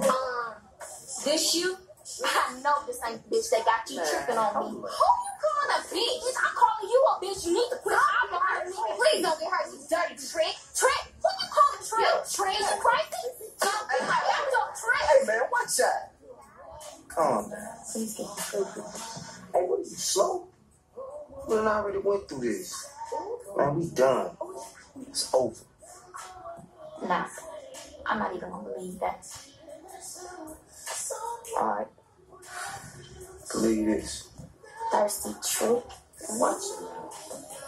Um, this you? I know this ain't the bitch that got you tripping on me. Who you calling a bitch? Bitch, I'm calling you a bitch. You need to quit hollering at me. Please don't get hurt, you dirty trick. Trick? Who you calling trick? Trick? You crazy? Don't be like that. Yo, trick. Hey man, watch that. Calm down. Please get stupid. Hey, what are you slow? We done already went through this. Man, we done. It's over. I'm not even gonna believe that. Alright. Believe this. Thirsty trick. Watch it.